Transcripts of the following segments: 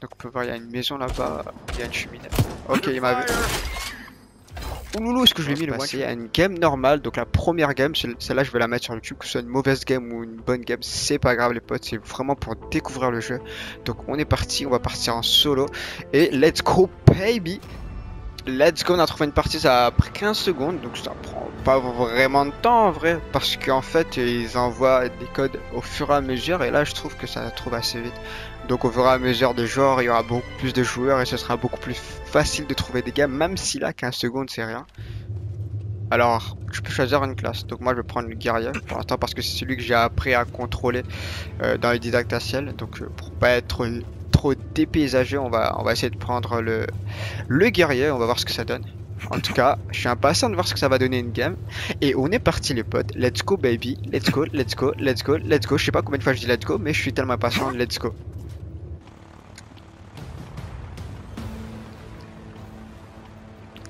Donc on peut voir, il y a une maison là-bas, il y a une cheminée. Ok, il m'a vu. Ouloulou, est-ce que je l'ai mis le C'est une game normale, donc la première game, celle-là je vais la mettre sur YouTube, que ce soit une mauvaise game ou une bonne game, c'est pas grave les potes, c'est vraiment pour découvrir le jeu. Donc on est parti, on va partir en solo, et let's go baby Let's go, on a trouvé une partie, ça a pris 15 secondes, donc ça prend pas vraiment de temps en vrai, parce qu'en fait ils envoient des codes au fur et à mesure, et là je trouve que ça trouve assez vite. Donc au fur et à mesure des joueurs, il y aura beaucoup plus de joueurs, et ce sera beaucoup plus facile de trouver des games, même si là 15 secondes c'est rien. Alors, je peux choisir une classe. Donc moi je vais prendre le guerrier pour l'instant parce que c'est celui que j'ai appris à contrôler euh, dans les didactatiels. Donc euh, pour pas être trop dépaysagé, on va, on va essayer de prendre le, le guerrier, on va voir ce que ça donne. En tout cas, je suis impatient de voir ce que ça va donner une game. Et on est parti les potes. Let's go baby. Let's go, let's go, let's go, let's go. Je sais pas combien de fois je dis let's go, mais je suis tellement impatient. Let's go.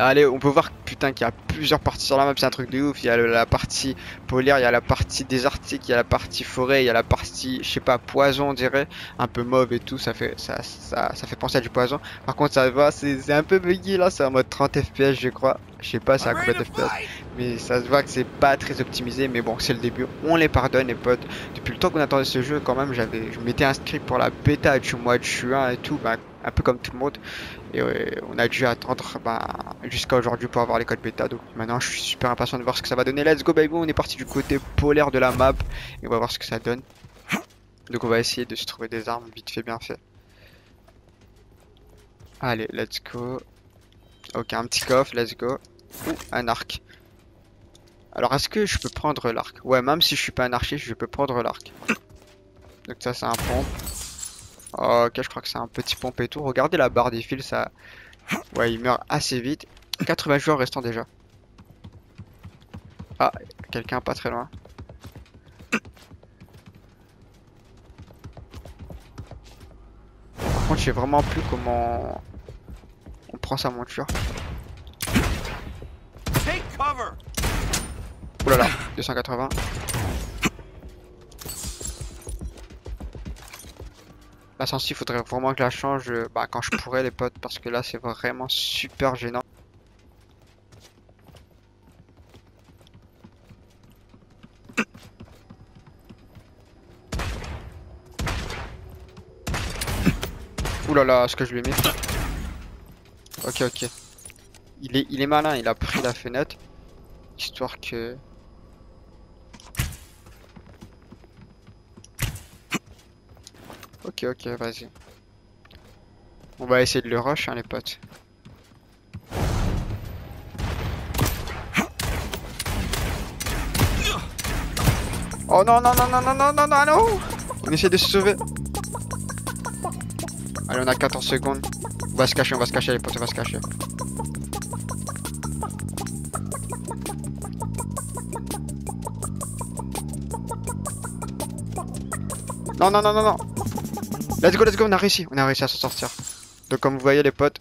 Allez, on peut voir putain qu'il y a plusieurs parties sur la map, c'est un truc de ouf. Il y a la partie polaire, il y a la partie désertique, il y a la partie forêt, il y a la partie, je sais pas, poison on dirait, un peu mauve et tout, ça fait ça, ça, fait penser à du poison. Par contre ça va, c'est un peu buggy là, c'est en mode 30 FPS je crois. Je sais pas c'est à combien de FPS, mais ça se voit que c'est pas très optimisé, mais bon c'est le début, on les pardonne les potes. Depuis le temps qu'on attendait ce jeu quand même, j'avais, je m'étais inscrit pour la bêta du mois de juin et tout, bah, un peu comme tout le monde. Et on a dû attendre bah, jusqu'à aujourd'hui pour avoir les codes bêta. Donc maintenant je suis super impatient de voir ce que ça va donner. Let's go baby, on est parti du côté polaire de la map. Et on va voir ce que ça donne. Donc on va essayer de se trouver des armes vite fait bien fait. Allez, let's go. Ok, un petit coffre, let's go. Ouh, un arc. Alors est-ce que je peux prendre l'arc? Ouais, même si je suis pas un archer, je peux prendre l'arc. Donc ça c'est un pompe. Ok, je crois que c'est un petit pompe et tout. Regardez la barre des fils, ça... Ouais, il meurt assez vite. 80 joueurs restant déjà. Ah, quelqu'un pas très loin. Par contre, je sais vraiment plus comment on prend sa monture. Ouh là là, 280. La sensi, il faudrait vraiment que je la change euh, bah, quand je pourrais les potes parce que là c'est vraiment super gênant. Ouh là là, ce que je lui ai mis. Ok, ok. Il est, il est malin, il a pris la fenêtre. Histoire que... Ok, ok, vas-y. On va essayer de le rush, hein, les potes. Oh non, non, non, non, non, non, non, non, non On essaie de se sauver. Allez, on a 14 secondes. On va se cacher, on va se cacher, les potes, on va se cacher. Non, non, non, non, non Let's go, let's go, on a réussi, on a réussi à s'en sortir. Donc comme vous voyez les potes,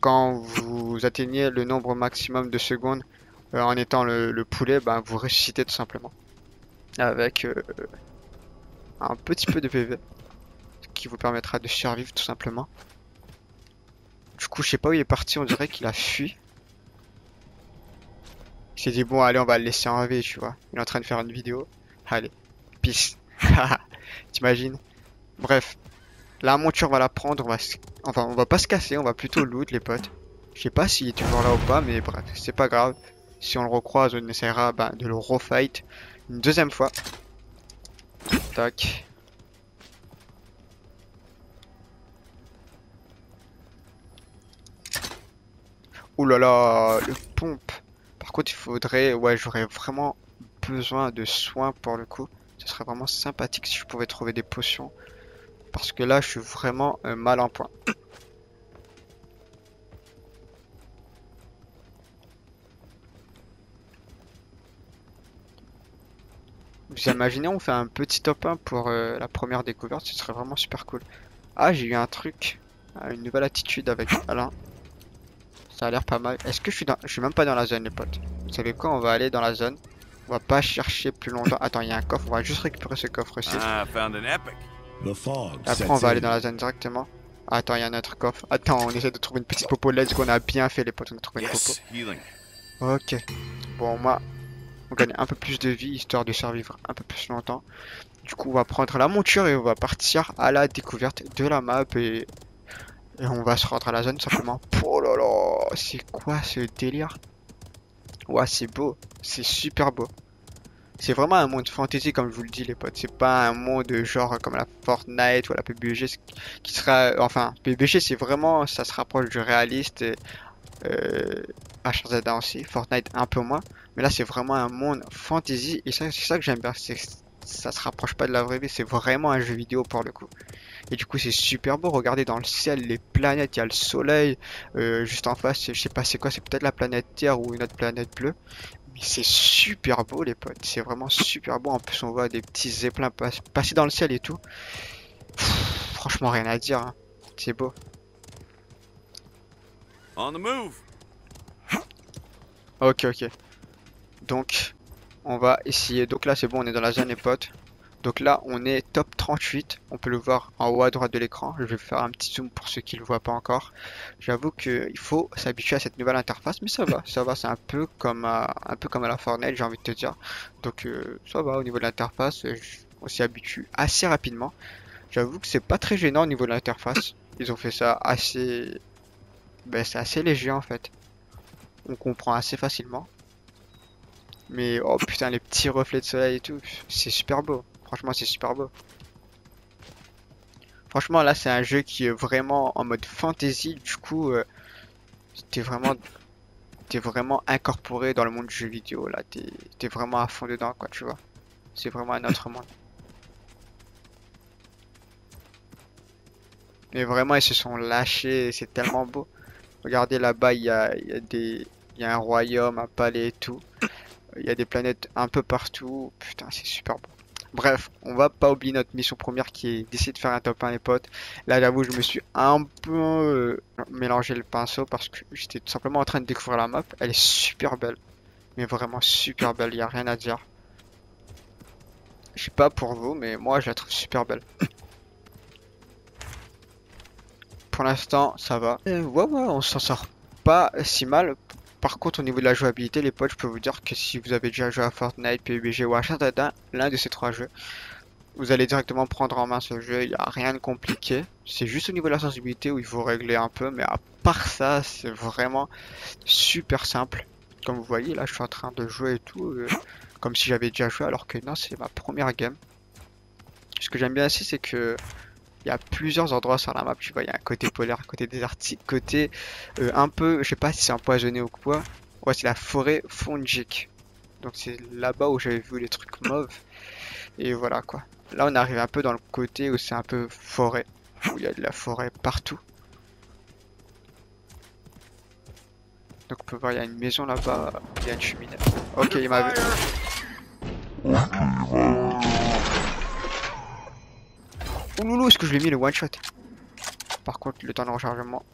quand vous atteignez le nombre maximum de secondes euh, en étant le, poulet, ben, vous ressuscitez tout simplement. Avec euh, un petit peu de PV qui vous permettra de survivre tout simplement. Du coup, je sais pas où il est parti, on dirait qu'il a fui. Il s'est dit, bon, allez, on va le laisser en vie, tu vois. Il est en train de faire une vidéo. Allez, peace. T'imagines? Bref, la monture, on va la prendre, on va, enfin, on va pas se casser, on va plutôt loot, les potes. Je sais pas s'il est toujours là ou pas, mais bref, c'est pas grave. Si on le recroise, on essaiera ben, de le refight une deuxième fois. Tac. Ouh là là, le pompe. Par contre, il faudrait, ouais, j'aurais vraiment besoin de soins pour le coup. Ce serait vraiment sympathique si je pouvais trouver des potions. Parce que là, je suis vraiment euh, mal en point. Vous imaginez, on fait un petit top 1 pour euh, la première découverte, ce serait vraiment super cool. Ah, j'ai eu un truc, euh, une nouvelle attitude avec Alain. Ça a l'air pas mal. Est-ce que je suis dans... Je suis même pas dans la zone, les potes. Vous savez quoi On va aller dans la zone. On va pas chercher plus longtemps. Attends, il y a un coffre. On va juste récupérer ce coffre-ci. Ah, Après, on va aller dans la zone directement. Attends, il y a notre coffre. Attends, on essaie de trouver une petite popo. Let's go, on a bien fait les potes, on a trouvé une popo. Ok. Bon, moi, on gagne un peu plus de vie, histoire de survivre un peu plus longtemps. Du coup, on va prendre la monture et on va partir à la découverte de la map et, et on va se rendre à la zone simplement. Oh là là, c'est quoi ce délire? Ouais, c'est beau, c'est super beau. C'est vraiment un monde fantasy comme je vous le dis les potes. C'est pas un monde genre comme la Fortnite ou la PBG qui sera... Enfin, PBG c'est vraiment... Ça se rapproche du réaliste. Et, euh, aussi. Fortnite un peu moins. Mais là c'est vraiment un monde fantasy. Et c'est ça que j'aime bien. Ça se rapproche pas de la vraie vie. C'est vraiment un jeu vidéo pour le coup. Et du coup c'est super beau. Regardez dans le ciel les planètes. Il y a le soleil. Euh, juste en face, je sais pas c'est quoi. C'est peut-être la planète Terre ou une autre planète bleue. Mais c'est super beau les potes, c'est vraiment super beau. En plus on voit des petits zeppelins passer dans le ciel et tout. franchement rien à dire, hein. c'est beau. On the move. Ok ok. Donc on va essayer. Donc là c'est bon, on est dans la zone les potes. Donc là, on est top 38. On peut le voir en haut à droite de l'écran. Je vais faire un petit zoom pour ceux qui le voient pas encore. J'avoue qu'il faut s'habituer à cette nouvelle interface, mais ça va, ça va. C'est un peu comme comme à la Fortnite, j'ai envie de te dire. Donc euh, ça va au niveau de l'interface. On s'y habitue assez rapidement. J'avoue que c'est pas très gênant au niveau de l'interface. Ils ont fait ça assez, ben, c'est assez léger en fait. On comprend assez facilement. Mais oh putain, les petits reflets de soleil et tout, c'est super beau. Franchement, c'est super beau. Franchement, là, c'est un jeu qui est vraiment en mode fantasy. Du coup, euh, t'es vraiment, t'es vraiment incorporé dans le monde du jeu vidéo. Là, t'es vraiment à fond dedans, quoi, tu vois. C'est vraiment un autre monde. Mais vraiment, ils se sont lâchés. C'est tellement beau. Regardez là-bas, il y a, y a un royaume, un palais et tout. Il y a des planètes un peu partout. Putain, c'est super beau. Bref, on va pas oublier notre mission première qui est d'essayer de faire un top 1 les potes. Là j'avoue je me suis un peu euh, mélangé le pinceau parce que j'étais tout simplement en train de découvrir la map. Elle est super belle. Mais vraiment super belle, il a rien à dire. Je sais pas pour vous, mais moi je la trouve super belle. Pour l'instant, ça va. Euh, ouais, ouais, on s'en sort pas si mal. Par contre, au niveau de la jouabilité, les potes, je peux vous dire que si vous avez déjà joué à Fortnite, PUBG ou Uncharted l'un de ces trois jeux, vous allez directement prendre en main ce jeu, il n'y a rien de compliqué. C'est juste au niveau de la sensibilité où il faut régler un peu, mais à part ça, c'est vraiment super simple. Comme vous voyez, là, je suis en train de jouer et tout, euh, comme si j'avais déjà joué, alors que non, c'est ma première game. Ce que j'aime bien aussi, c'est que il y a plusieurs endroits sur la map, tu vois, il y a un côté polaire, un côté désertique, côté euh, un peu, je sais pas si c'est empoisonné ou quoi. Ouais, c'est la forêt fongique. Donc c'est là-bas où j'avais vu les trucs mauves. Et voilà quoi. Là on arrive un peu dans le côté où c'est un peu forêt, où il y a de la forêt partout. Donc on peut voir, il y a une maison là-bas, il y a une cheminée. Ok, il m'a vu. Ouloulou, est-ce que je l'ai mis le one shot? Par contre, le temps de rechargement.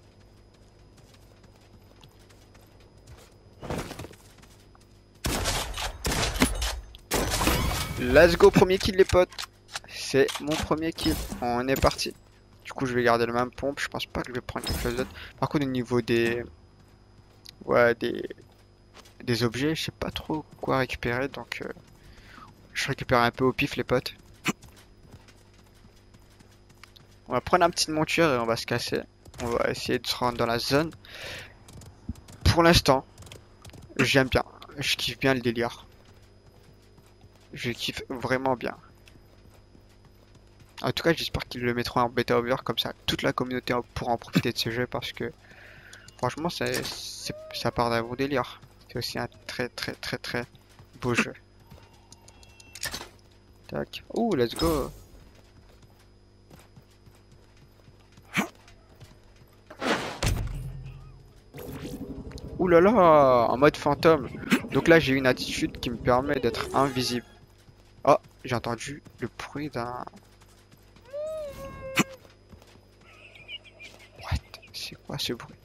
Let's go, premier kill les potes. C'est mon premier kill. On est parti. Du coup, je vais garder le même pompe. Je pense pas que je vais prendre quelque chose d'autre. Par contre, au niveau des... Ouais, des... Des objets, je sais pas trop quoi récupérer. Donc, euh, je récupère un peu au pif les potes. On va prendre un petit monture et on va se casser. On va essayer de se rendre dans la zone. Pour l'instant, j'aime bien. Je kiffe bien le délire. Je kiffe vraiment bien. En tout cas, j'espère qu'ils le mettront en bêta over comme ça. Toute la communauté pourra en profiter de ce jeu parce que franchement, ça, ça part d'un bon délire. C'est aussi un très très très très beau jeu. Tac. Ouh, let's go. Là, en mode fantôme. Donc là, j'ai une attitude qui me permet d'être invisible. Oh, j'ai entendu le bruit d'un... What? C'est quoi ce bruit?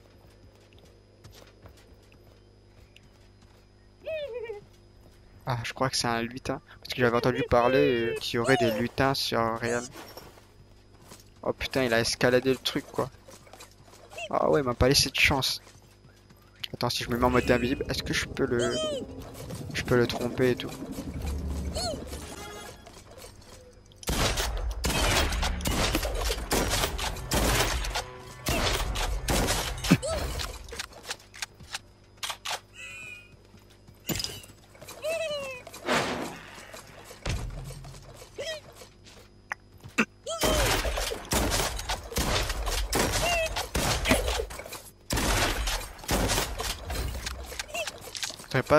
Ah, je crois que c'est un lutin. Parce que j'avais entendu parler qu'il y aurait des lutins sur Réal. Oh putain, il a escaladé le truc quoi. Ah ouais, il m'a pas laissé de chance. Attends, si je me mets en mode invisible, est-ce que je peux le... Je peux le tromper et tout?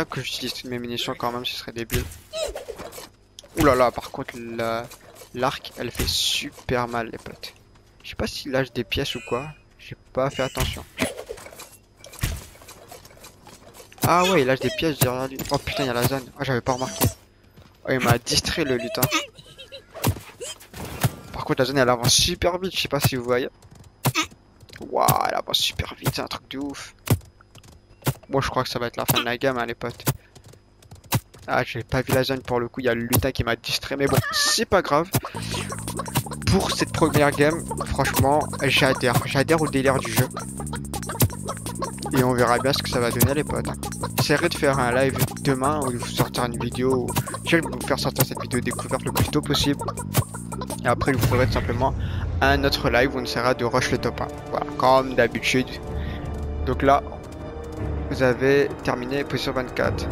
Que j'utilise toutes mes munitions quand même, ce serait débile. Ouh là là, par contre, l'arc, elle fait super mal, les potes. Je sais pas s'il lâche des pièces ou quoi. J'ai pas fait attention. Ah ouais, il lâche des pièces derrière lui. Oh putain, il y a la zone. Oh, j'avais pas remarqué. Oh, il m'a distrait le lutin. Par contre, la zone, elle avance super vite. Je sais pas si vous voyez. Waouh, elle avance super vite. C'est un truc de ouf. Moi je crois que ça va être la fin de la game hein, les potes. Ah j'ai pas vu la zone pour le coup, il y a le lutin qui m'a distrait mais bon c'est pas grave. Pour cette première game, franchement j'adhère, j'adhère au délire du jeu. Et on verra bien ce que ça va donner les potes. Hein. J'essaierai de faire un live demain ou de vous sortir une vidéo. Je vais vous faire sortir cette vidéo découverte le plus tôt possible. Et après je vous ferai tout simplement un autre live où on essaiera de rush le top 1. Voilà, comme d'habitude. Donc là, vous avez terminé position 24.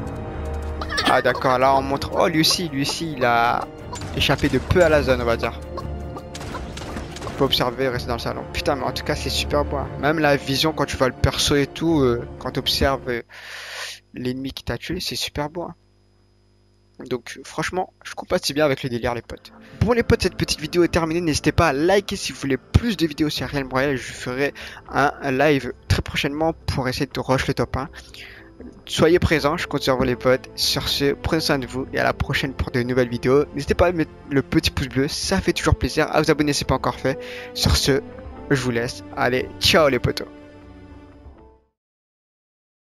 Ah d'accord, là on montre... Oh lui aussi, lui aussi il a échappé de peu à la zone on va dire. On peut observer, rester dans le salon. Putain mais en tout cas c'est super beau. Hein. Même la vision quand tu vois le perso et tout, euh, quand tu observes euh, l'ennemi qui t'a tué, c'est super beau. Hein. Donc franchement, je compatis bien avec le délire les potes. Bon les potes, cette petite vidéo est terminée. N'hésitez pas à liker si vous voulez plus de vidéos sur Realm Royale. Je ferai un, live très prochainement pour essayer de rush le top 1. Soyez présents, je compte sur vous les potes. Sur ce, prenez soin de vous et à la prochaine pour de nouvelles vidéos. N'hésitez pas à mettre le petit pouce bleu, ça fait toujours plaisir. À vous abonner si ce n'est pas encore fait. Sur ce, je vous laisse. Allez, ciao les potos.